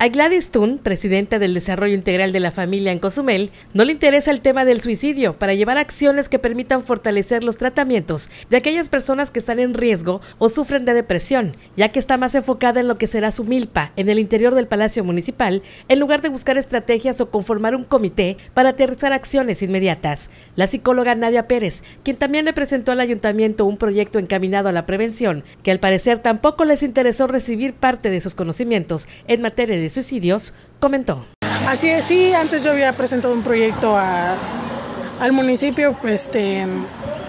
A Gladys Thun, presidenta del Desarrollo Integral de la Familia en Cozumel, no le interesa el tema del suicidio para llevar acciones que permitan fortalecer los tratamientos de aquellas personas que están en riesgo o sufren de depresión, ya que está más enfocada en lo que será su milpa en el interior del Palacio Municipal, en lugar de buscar estrategias o conformar un comité para aterrizar acciones inmediatas. La psicóloga Nadia Pérez, quien también le presentó al ayuntamiento un proyecto encaminado a la prevención, que al parecer tampoco les interesó recibir parte de sus conocimientos en materia de suicidios, comentó. Así es, sí, antes yo había presentado un proyecto al municipio este,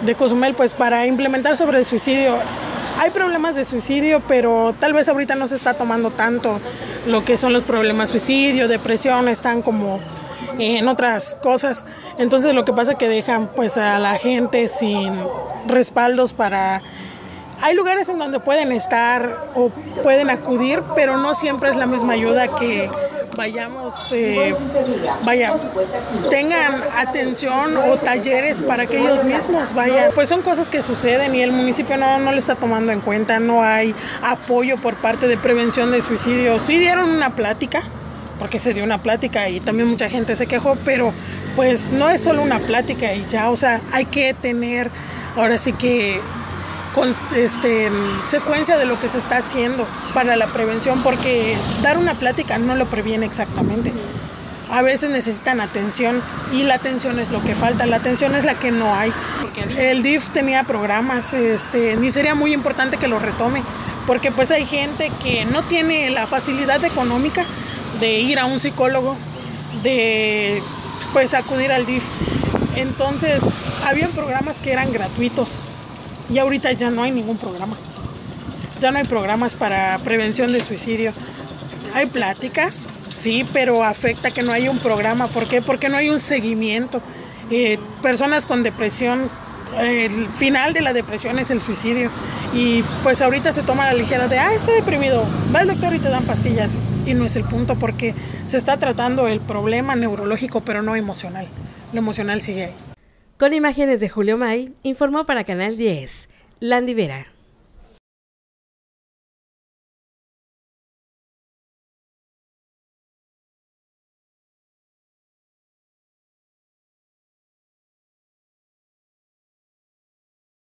de Cozumel pues, para implementar sobre el suicidio. Hay problemas de suicidio, pero tal vez ahorita no se está tomando tanto lo que son los problemas suicidio, depresión, están como en otras cosas. Entonces lo que pasa es que dejan pues a la gente sin respaldos para hay lugares en donde pueden estar o pueden acudir, pero no siempre es la misma ayuda que vayamos, eh, vaya, tengan atención o talleres para que ellos mismos vayan. Pues son cosas que suceden y el municipio no, no lo está tomando en cuenta, no hay apoyo por parte de prevención de suicidio. Sí dieron una plática, porque se dio una plática y también mucha gente se quejó, pero pues no es solo una plática y ya, o sea, hay que tener ahora sí que con este, secuencia de lo que se está haciendo para la prevención, porque dar una plática no lo previene exactamente. A veces necesitan atención y la atención es lo que falta, la atención es la que no hay. El DIF tenía programas, este, y sería muy importante que lo retome, porque pues hay gente que no tiene la facilidad económica de ir a un psicólogo, de pues acudir al DIF. Entonces, habían programas que eran gratuitos y ahorita ya no hay ningún programa. Ya no hay programas para prevención de suicidio. Hay pláticas, sí, pero afecta que no haya un programa. ¿Por qué? Porque no hay un seguimiento. Eh, personas con depresión, el final de la depresión es el suicidio. Y pues ahorita se toma la ligera de, ah, está deprimido, va al doctor y te dan pastillas. Y no es el punto porque se está tratando el problema neurológico, pero no emocional. Lo emocional sigue ahí. Con imágenes de Julio May, informó para Canal 10, Landy Vera.